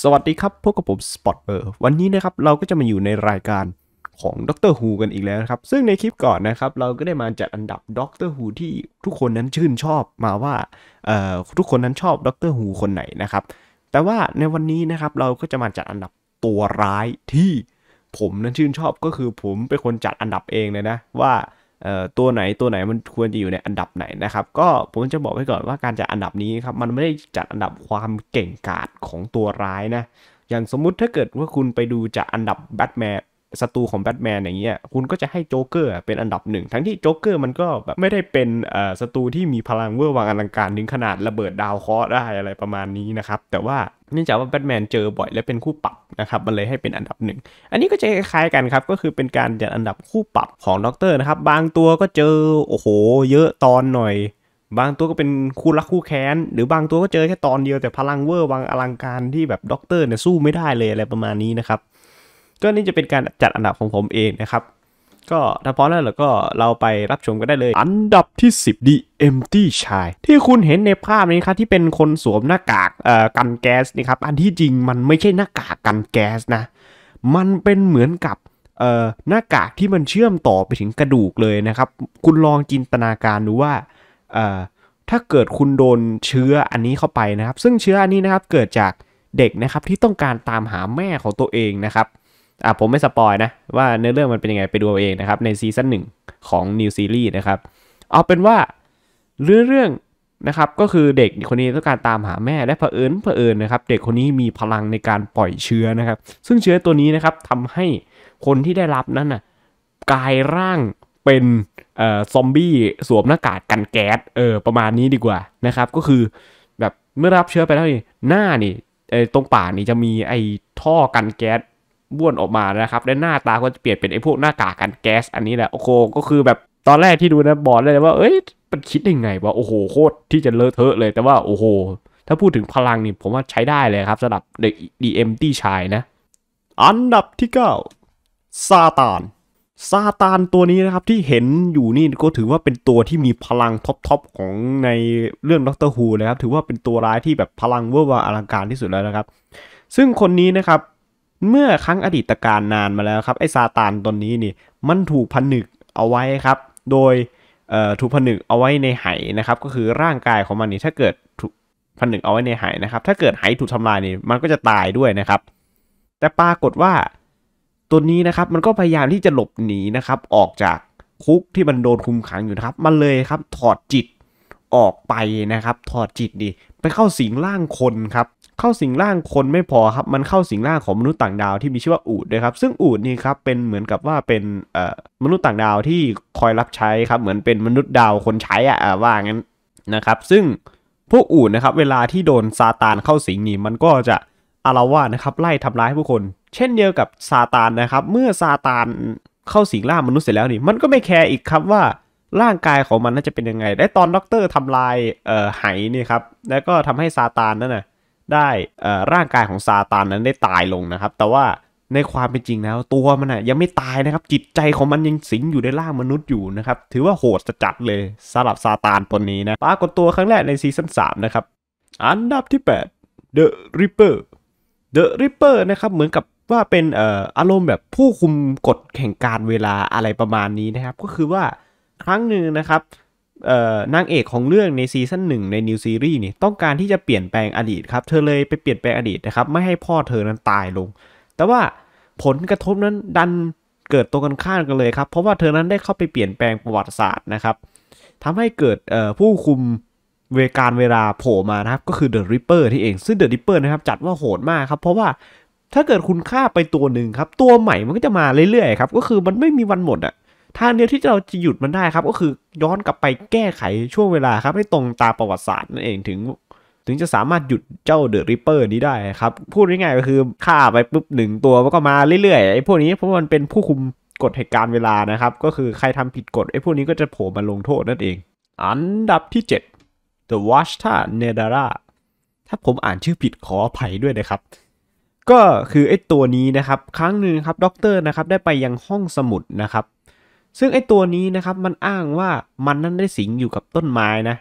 สวัสดีครับพบกับผม Spot World วันนี้นะครับเราก็จะมาอยู่ในรายการของด็อกเตอร์ฮูกันอีกแล้วครับ ซึ่งในคลิปก่อนนะครับ เราก็ได้มาจัดอันดับด็อกเตอร์ฮูที่ทุกคนนั้นชื่นชอบมาว่าเอ่อทุกคนนั้นชอบด็อกเตอร์ฮูคนไหนนะครับ แต่ว่าในวันนี้นะครับเราก็จะมาจัดอันดับตัวร้ายที่ผมนั้นชื่นชอบก็คือผมเป็นคนจัดอันดับเองเลยนะว่า ตัวไหนตัวไหนมันควรจะอยู่ในอันดับไหนนะครับ ก็ผมจะบอกไว้ก่อนว่าการจัดอันดับนี้ครับมันไม่ได้จัดอันดับความเก่งกาจของตัวร้ายนะอย่างสมมุติถ้าเกิดว่าคุณไปดูจากอันดับแบทแมน ศัตรูของแบทแมนอย่างเงี้ยคุณก็จะให้โจ๊กเกอร์เป็นอันดับหนึ่งทั้งที่โจ๊กเกอร์มันก็แบบไม่ได้เป็นศัตรูที่มีพลังเวอร์วังอลังการถึงขนาดระเบิดดาวเคราะห์ได้อะไรประมาณนี้นะครับแต่ว่าเนื่องจากว่าแบทแมนเจอบ่อยและเป็นคู่ปรับนะครับมันเลยให้เป็นอันดับหนึ่งอันนี้ก็จะคล้ายกันครับก็คือเป็นการจัดอันดับคู่ปรับของด็อกเตอร์นะครับบางตัวก็เจอโอ้โห เยอะตอนหน่อย บางตัวก็เป็นคู่รักคู่แค้น หรือบางตัวก็เจอแค่ตอนเดียวแต่พลังเวอร์วังอลังการที่แบบด็อกเตอร์เนี่ยสู้ไม่ได้เลยอะไรประมาณนี้นะครับ ก็นี่จะเป็นการจัดอันดับของผมเองนะครับ ก็ถ้าพร้อมแล้วเราก็เราไปรับชมกันได้เลย อันดับที่ 10 The Empty Child ที่คุณเห็นในภาพนี้ครับที่เป็นคนสวมหน้ากากเอ่อกันแก๊สนี่ครับอันที่จริงมันไม่ใช่หน้ากากกันแก๊สนะ มันเป็นเหมือนกับเอ่อหน้ากากที่มันเชื่อมต่อไปถึงกระดูกเลยนะครับ คุณลองจินตนาการดูว่าเอ่อถ้าเกิดคุณโดนเชื้ออันนี้เข้าไปนะครับ ซึ่งเชื้ออันนี้นะครับเกิดจากเด็กนะครับที่ต้องการตามหาแม่ของตัวเองนะครับ อะผมไม่สปอยนะ ว่าเนื้อเรื่องมันเป็นยังไงไปดูเอาเองนะครับ ในซีซั่นหนึ่งของ New Series นะครับ เอาเป็นว่าเรื่องเรื่องนะครับก็คือเด็กคนนี้ต้องการตามหาแม่และเผอิญเผอิญนะครับ เด็กคนนี้มีพลังในการปล่อยเชื้อนะครับ ซึ่งเชื้อตัวนี้นะครับทำให้คนที่ได้รับนั้นน่ะกลายร่างเป็นเอ่อซอมบี้สวมหน้ากากกันแก๊สเออประมาณนี้ดีกว่านะครับ ก็คือแบบเมื่อรับเชื้อไปแล้วนี่หน้านี่ตรงปากนี่จะมีไอ้ท่อกันแก๊ส บ้วนออกมานะครับและหน้าตาก็จะเปลี่ยนเป็นไอ้พวกหน้ากากกันแก๊สอันนี้แหละโอ้โหก็คือแบบตอนแรกที่ดูนะบอกเลยว่าเอ้ยมันคิดได้ไงวะโอ้โหโคตรที่จะเลอะเทอะเลยแต่ว่าโอ้โห ถ้าพูดถึงพลังนี่ผมว่าใช้ได้เลยครับสำหรับ The The Empty Child นะ อันดับที่ 9 ซาตานซาตานตัวนี้นะครับที่เห็นอยู่นี่ก็ถือว่าเป็นตัวที่มีพลังท็อปๆของในเรื่องด็อกเตอร์ฮูเลยครับถือว่าเป็นตัวร้ายที่แบบพลังเวอร์วังอลังการที่สุดแล้วนะครับ ซึ่งคนนี้นะครับ เมื่อครั้งอดีตกาลนานมาแล้วครับไอ้ซาตานตนนี้นี่มันถูกผนึกเอาไว้ครับ โดยถูกผนึกเอาไว้ในไหนะครับ ก็คือร่างกายของมันนี่ถ้าเกิดถูกผนึกเอาไว้ในไหนะครับ ถ้าเกิดไหถูกทำลายนี่มันก็จะตายด้วยนะครับ แต่ปรากฏว่าตัวนี้นะครับมันก็พยายามที่จะหลบหนีนะครับ ออกจากคุกที่มันโดนคุมขังอยู่นะครับ มันเลยครับถอดจิตออกไปนะครับ ถอดจิตดิไปเข้าสิงร่างคนครับ เข้าสิงร่างคนไม่พอครับ มันเข้าสิงร่างของมนุษย์ต่างดาวที่มีชื่อว่าอูดด้วยครับ ซึ่งอูดนี่ครับเป็นเหมือนกับว่าเป็นมนุษย์ต่างดาวที่คอยรับใช้ครับ เหมือนเป็นมนุษย์ดาวคนใช้อะว่างั้นนะครับ ซึ่งพวกอูดนะครับ เวลาที่โดนซาตานเข้าสิงนี่มันก็จะอาละวาดนะครับไล่ทำร้ายผู้คน เช่นเดียวกับซาตานนะครับ เมื่อซาตานเข้าสิงร่างมนุษย์เสร็จแล้วนี่ มันก็ไม่แคร์อีกครับว่าร่างกายของมันน่าจะเป็นยังไงและตอนด็อกเตอร์ทำลายเอ่อไหนี่ครับ แล้วก็ทำให้ซาตานนั่นน่ะ ได้ร่างกายของซาตานนั้นได้ตายลงนะครับ แต่ว่าในความเป็นจริงแล้วตัวมันน่ะยังไม่ตายนะครับ จิตใจของมันยังสิงอยู่ในร่างมนุษย์อยู่นะครับ ถือว่าโหดจัดเลยสำหรับซาตานตัวนี้นะปรากฏตัวครั้งแรกในซีซั่น3นะครับ อันดับที่ 8 The Ripper The Ripper นะครับเหมือนกับว่าเป็นออารมณ์แบบผู้คุมกฎแห่งการเวลาอะไรประมาณนี้นะครับ ก็คือว่าครั้งหนึ่งนะครับ นางเอกของเรื่องในซีซั่นหนึ่งในนิวซีรีส์นี่ต้องการที่จะเปลี่ยนแปลงอดีตครับเธอเลยไปเปลี่ยนแปลงอดีตนะครับไม่ให้พ่อเธอนั้นตายลง แต่ว่าผลกระทบนั้นดันเกิดตรงกันข้ามกันเลยครับเพราะว่าเธอนั้นได้เข้าไปเปลี่ยนแปลงประวัติศาสตร์นะครับทำให้เกิดผู้คุมกฎกาลเวลาโผล่มานะครับก็คือ The Reaper นี่เองซึ่ง The Reaper นะครับจัดว่าโหดมากครับเพราะว่าถ้าเกิดคุณฆ่าไปตัวหนึ่งครับตัวใหม่มันก็จะมาเรื่อยๆครับก็คือมันไม่มีวันหมดอะ ทางเดียวที่เราจะหยุดมันได้ครับ ก็คือย้อนกลับไปแก้ไขช่วงเวลาครับให้ตรงตามประวัติศาสตร์นั่นเองถึง ถึงจะสามารถหยุดเจ้า The Reaper นี้ได้ครับ พูดง่ายๆก็คือฆ่าไปปุ๊บหนึ่งตัวมันก็มาเรื่อยๆไอ้พวกนี้เพราะมันเป็นผู้คุมกฎเหตุการณ์เวลานะครับ ก็คือใครทำผิดกฎไอ้พวกนี้ก็จะโผล่มาลงโทษนั่นเอง อันดับที่ 7 The Vashta Nerada ถ้าผมอ่านชื่อผิดขออภัยด้วยนะครับก็คือไอ้ตัวนี้นะครับ ครั้งหนึ่งครับด็อกเตอร์นะครับได้ไปยังห้องสมุดนะครับ ซึ่งไอ้ตัวนี้นะครับมันอ้างว่ามันนั้นได้สิงอยู่กับต้นไม้นะ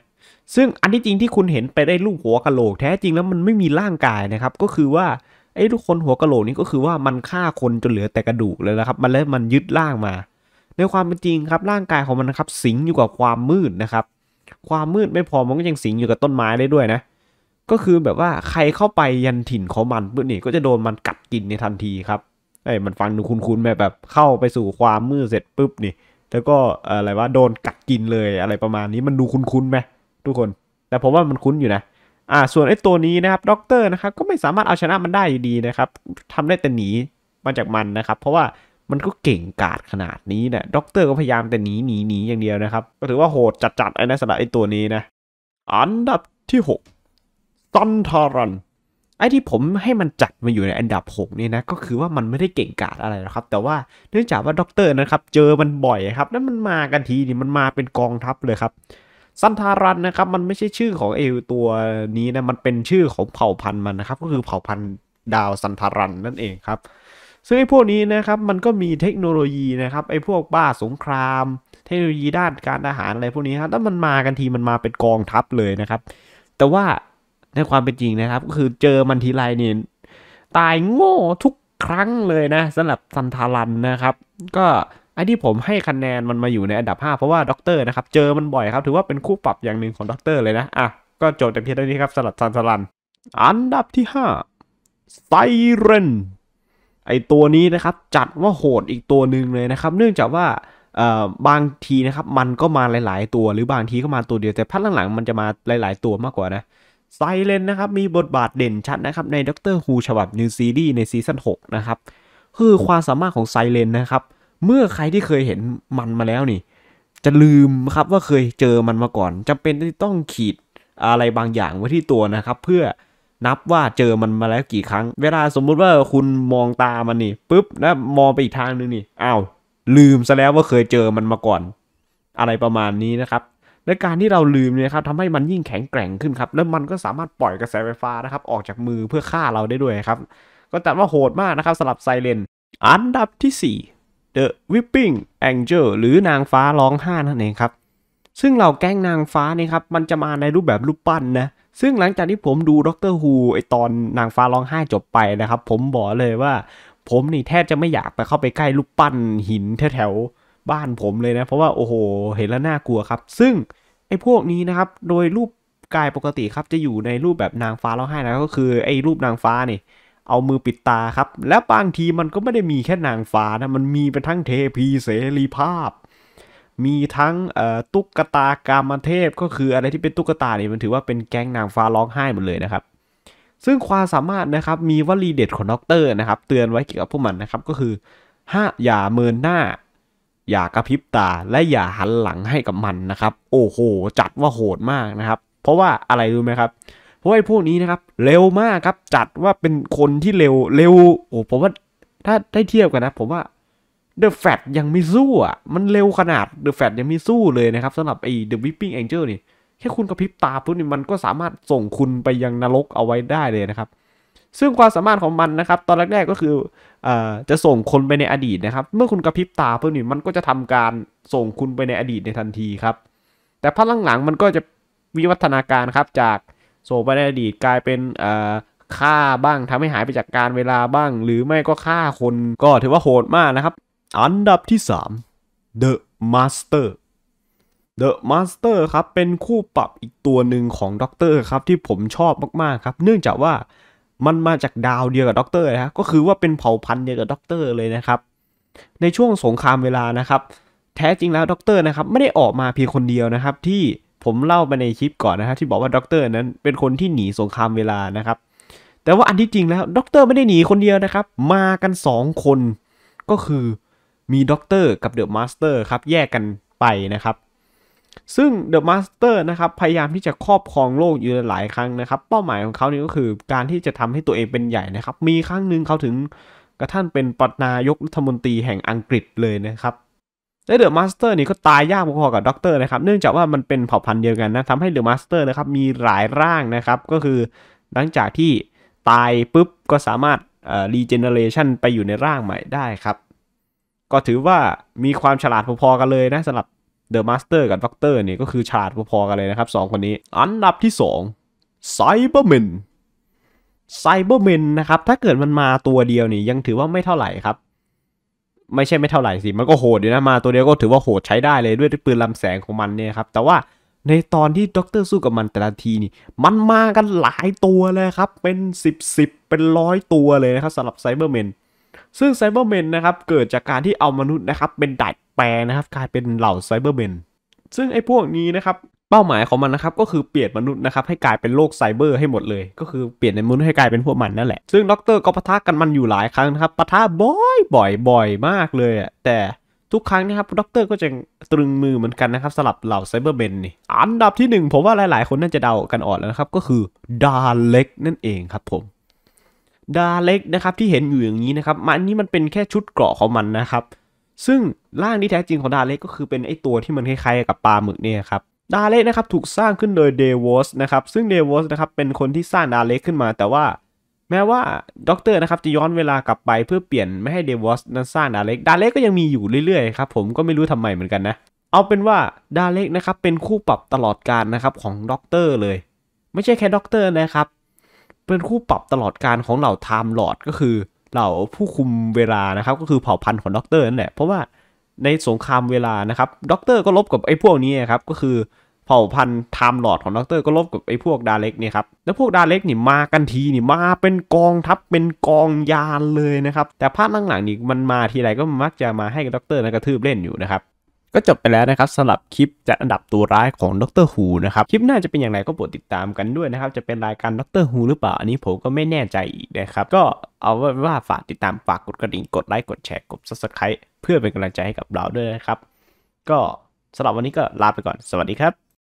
ซึ่งอันที่จริงที่คุณเห็นไปได้รูปหัวกะโหลกแท้จริงแล้วมันไม่มีร่างกายนะครับ ก็คือว่าไอ้ทุกคนหัวกะโหลกนี่ก็คือว่ามันฆ่าคนจนเหลือแต่กระดูกเลยนะครับ มันแล้วมันยึดร่างมา ในความเป็นจริงครับร่างกายของมันนะครับสิงอยู่กับความมืดนะครับ ความมืดไม่พอมันก็ยังสิงอยู่กับต้นไม้ได้ด้วยนะ ก็คือแบบว่าใครเข้าไปยันถิ่นของมันปุ๊บนี่ก็จะโดนมันกัดกินในทันทีครับ ไอ้มันฟังดูคุ้นๆแบบแบบเข้าไปสู่ความมืดเสร็จปุ๊บนี่ แล้วก็อะไรว่าโดนกัดกินเลยอะไรประมาณนี้มันดูคุ้นๆไหมทุกคน แต่ผมว่ามันคุ้นอยู่นะอ่าส่วนไอ้ตัวนี้นะครับด็อกเตอร์นะครับก็ไม่สามารถเอาชนะมันได้อยู่ดีนะครับทำได้แต่หนีมาจากมันนะครับ เพราะว่ามันก็เก่งกาจขนาดนี้นะด็อกเตอร์ก็พยายามแต่หนีหนีหนีอย่างเดียวนะครับ ก็ถือว่าโหดจัดๆไอ้นะสำหรับไอ้ตัวนี้นะ อันดับที่6ซันทารัน ไอ้ที่ผมให้มันจัดมาอยู่ในอันดับ6นี่นะก็คือว่ามันไม่ได้เก่งกาจอะไรหรอกครับ แต่ว่าเนื่องจากว่าด็อกเตอร์นะครับเจอมันบ่อยครับแล้วมันมากันทีนี่มันมาเป็นกองทัพเลยครับซันทารันนะครับมันไม่ใช่ชื่อของไอ้ตัวนี้นะมันเป็นชื่อของเผ่าพันธุ์มันนะครับก็คือเผ่าพันธุ์ดาวซันทารันนั่นเองครับ ซึ่งไอ้พวกนี้นะครับมันก็มีเทคโนโลยีนะครับไอ้พวกบ้าสงคราม เทคโนโลยีด้านการทหารอะไรพวกนี้ครับแล้วมันมากันทีมันมาเป็นกองทัพเลยนะครับ แต่ว่า ในความเป็นจริงนะครับ ก็คือเจอมันทีไรเนี่ยตายโง่ทุกครั้งเลยนะสำหรับ Sontaran นะครับ ก็ไอ้ที่ผมให้คะแนนมันมาอยู่ในอันดับ 5 เพราะว่าด็อกเตอร์นะครับ เจอมันบ่อยครับถือว่าเป็นคู่ปรับอย่างหนึ่งของด็อกเตอร์เลยนะอะก็จบแต่เพียงเท่านี้ครับสำหรับ Sontaran อันดับที่5 Silence ไอตัวนี้นะครับจัดว่าโหดอีกตัวหนึ่งเลยนะครับ เนื่องจากว่าบางทีนะครับมันก็มาหลาย ๆ ตัว หรือบางทีก็มาตัวเดียวแต่พักหลังๆมันจะมาหลาย ๆ ตัวมากกว่านะ Silence นะครับมีบทบาทเด่นชัดนะครับใน Doctor Who ฉบับ New Series ใน season 6นะครับคือความสามารถของ Silence นะครับเมื่อใครที่เคยเห็นมันมาแล้วนี่ จะลืมครับว่าเคยเจอมันมาก่อนจำเป็นที่ต้องขีดอะไรบางอย่างไว้ที่ตัวนะครับ เพื่อนับว่าเจอมันมาแล้วกี่ครั้ง เวลาสมมุติว่าคุณมองตามันนี่ปุ๊บแล้วมองไปอีกทางนึงนี่อ้าวลืมซะแล้วว่าเคยเจอมันมาก่อน อะไรประมาณนี้นะครับ และการที่เราลืมเนี่ยครับทำให้มันยิ่งแข็งแกร่งขึ้นครับ แล้วมันก็สามารถปล่อยกระแสไฟฟ้านะครับออกจากมือเพื่อฆ่าเราได้ด้วยครับ ก็จัดว่าโหดมากนะครับสำหรับ Silence อันดับที่ 4 The Weeping Angel หรือนางฟ้าร้องไห้นั่นเองครับ ซึ่งเหล่าแก๊งนางฟ้านี่ครับมันจะมาในรูปแบบรูปปั้นนะซึ่งหลังจากที่ผมดู Doctor Who ไอตอนนางฟ้าร้องไห้จบไปนะครับ ผมบอกเลยว่า ผมนี่แทบจะไม่อยากไปเข้าไปใกล้รูปปั้นหินแถวๆ บ้านผมเลยนะ เพราะว่าโอ้โห เห็นแล้วน่ากลัวครับ ซึ่งไอ้พวกนี้นะครับ โดยรูปกายปกติครับ จะอยู่ในรูปแบบนางฟ้าร้องไห้นะก็คือไอ้รูปนางฟ้านี่เอามือปิดตาครับ แล้วบางทีมันก็ไม่ได้มีแค่นางฟ้านะ มันมีเป็นทั้งเทพีเสรีภาพ มีทั้งตุ๊กตากามเทพก็คืออะไรที่เป็นตุ๊กตาเนี่ยมันถือว่าเป็นแก๊งนางฟ้าร้องไห้หมดเลยนะครับ ซึ่งความสามารถนะครับมีวลีเด็ดของด็อกเตอร์นะครับ เตือนไว้เกี่ยวกับพวกมันนะครับก็คือห้าอย่าเมินหน้า อย่ากระพริบตาและอย่าหันหลังให้กับมันนะครับ โอ้โห จัดว่าโหดมากนะครับ เพราะว่าอะไรรู้ไหมครับเพราะไอ้พวกนี้นะครับ เร็วมากครับ จัดว่าเป็นคนที่เร็วเร็วโอ้ผมว่าถ้าได้เทียบกันนะ ผมว่า The Flash ยังไม่สู้อะ มันเร็วขนาด The Flash ยังไม่สู้เลยนะครับสำหรับไอ้ The Weeping Angel นี่แค่คุณกระพริบตาปุ๊บนี่มันก็สามารถส่งคุณไปยังนรกเอาไว้ได้เลยนะครับ ซึ่งความสามารถของมันนะครับ ตอนแรกๆก็คืออจะส่งคนไปในอดีตนะครับ เมื่อคุณกระพริบตาเพื่อนนี่มันก็จะทำการส่งคุณไปในอดีตในทันทีครับ แต่พักหลังๆมันก็จะวิวัฒนาการครับจากส่งไปในอดีตกลายเป็นฆ่าบ้างทำให้หายไปจากกาลเวลาบ้าง หรือไม่ก็ฆ่าคนก็ถือว่าโหดมากนะครับ อันดับที่ 3 The Master The Master ครับเป็นคู่ปรับอีกตัวหนึ่งของด็อกเตอร์ครับที่ผมชอบมากๆครับ เนื่องจากว่า มันมาจากดาวเดียวกับด็อกเตอร์นะก็คือว่าเป็นเผ่าพันธุ์เดียวกับด็อกเตอร์เลยนะครับ ในช่วงสงครามเวลานะครับ แท้จริงแล้วด็อกเตอร์นะครับไม่ได้ออกมาเพียงคนเดียวนะครับ ที่ผมเล่าไปในคลิปก่อนนะครับที่บอกว่าด็อกเตอร์นั้นเป็นคนที่หนีสงครามเวลานะครับ แต่ว่าอันที่จริงแล้วด็อกเตอร์ไม่ได้หนีคนเดียวนะครับ มากัน 2 คนก็คือมีด็อกเตอร์กับ The Master ครับแยกกันไปนะครับ ซึ่ง The Master นะครับพยายามที่จะครอบครองโลกอยู่หลายครั้งนะครับ เป้าหมายของเขานี่ก็คือการที่จะทำให้ตัวเองเป็นใหญ่นะครับ มีครั้งหนึ่งเขาถึงกระทั่งเป็นนายกรัฐมนตรีแห่งอังกฤษเลยนะครับและ The Master นี่ก็ตายยากพอๆกับด็อกเตอร์นะครับ เนื่องจากว่ามันเป็นเผ่าพันธุ์เดียวกันนะทำให้ The Master นะครับมีหลายร่างนะครับ ก็คือหลังจากที่ตายปุ๊บก็สามารถ regeneration ไปอยู่ในร่างใหม่ได้ครับ ก็ถือว่ามีความฉลาดพอๆกันเลยนะสำหรับ The Master กับด็อกเตอร์เนี่ยก็คือฉลาดพอๆกันเลยนะครับสองคนนี้ อันดับที่2 Cyberman Cyberman นะครับ ถ้าเกิดมันมาตัวเดียวนี่ยังถือว่าไม่เท่าไหร่ครับ ไม่ใช่ไม่เท่าไหร่สิ มันก็โหดอยู่นะ มาตัวเดียวก็ถือว่าโหดใช้ได้เลยด้วยปืนลำแสงของมันเนี่ยครับ แต่ว่าในตอนที่ด็อกเตอร์สู้กับมันแต่ละทีนี่ มันมากันหลายตัวเลยครับ เป็น 10 ๆเป็นร้อยตัวเลยนะครับสำหรับ Cyberman ซึ่ง Cyberman นะครับเกิดจากการที่เอามนุษย์นะครับเป็นดัดแปลงนะครับกลายเป็นเหล่า Cyberman ซึ่งไอ้พวกนี้นะครับเป้าหมายของมันนะครับก็คือเปลี่ยนมนุษย์นะครับให้กลายเป็นโลกไซเบอร์ให้หมดเลย ก็คือเปลี่ยนในมนุษย์ให้กลายเป็นพวกมันนั่นแหละซึ่งด็อกเตอร์ก็ปะทะกับมันอยู่หลายครั้งนะครับปะทะบ่อยบ่อยบ่อยมากเลยอะแต่ทุกครั้งนะครับด็อกเตอร์ก็จะตึงมือเหมือนกันนะครับสำหรับเหล่า Cyberman นี่อันดับที่หนึ่งผมว่าหลาย ๆ คนน่าจะเดากันออกแล้วนะครับก็คือDalek นั่นเองครับผม Dalek นะครับที่เห็นอยู่อย่างนี้นะครับมันนี้มันเป็นแค่ชุดเกราะของมันนะครับ ซึ่งร่างที่แท้จริงของ Dalek ก็คือเป็นไอตัวที่มันคล้ายๆกับปลาหมึกเนี่ยครับ Dalek นะครับถูกสร้างขึ้นโดย Davros นะครับซึ่ง Davros นะครับเป็นคนที่สร้าง Dalek ขึ้นมาแต่ว่า แม้ว่าด็อกเตอร์นะครับจะย้อนเวลากลับไปเพื่อเปลี่ยนไม่ให้ Davros นั้นสร้าง Dalek Dalek ก็ยังมีอยู่เรื่อยๆครับผมก็ไม่รู้ทำไมเหมือนกันนะเอาเป็นว่าDalek นะครับเป็นคู่ปรับตลอดกาลนะครับของด็อกเตอร์เลย ไม่ใช่แค่ด็อกเตอร์นะครับ เป็นคู่ปรับตลอดกาลของเหล่า Time Lord ก็คือเหล่าผู้คุมเวลานะครับ ก็คือเผ่าพันธุ์ของด็อกเตอร์นั่นแหละเพราะว่าในสงครามเวลานะครับด็อกเตอร์ก็รบกับไอ้พวกนี้ครับก็คือเผ่าพันธุ์ Time Lord ของด็อกเตอร์ก็รบกับไอ้พวก Dalek เนี่ยครับแล้วพวก Dalek นี่มากันทีนี่มาเป็นกองทัพเป็นกองยานเลยนะครับแต่พักหลังๆนี่มันมาทีไรก็มักจะมาให้ด็อกเตอร์นั้นกระทืบเล่นอยู่นะครับ ก็จบไปแล้วนะครับสำหรับคลิปจัดอันดับตัวร้ายของดรฮูนะครับคลิปหน้าจะเป็นอย่างไรก็โปรดติดตามกันด้วยนะครับ จะเป็นรายการดรฮูหรือเปล่า อันนี้ผมก็ไม่แน่ใจอีกนะครับ ก็เอาว้ว่าฝากติดตามฝากกดกระดิ่งกดไลค์กดแชร์กด subscribe เพื่อเป็นกำลังใจให้กับเราด้วยนะครับ ก็สำหรับวันนี้ก็ลาไปก่อน สวัสดีครับ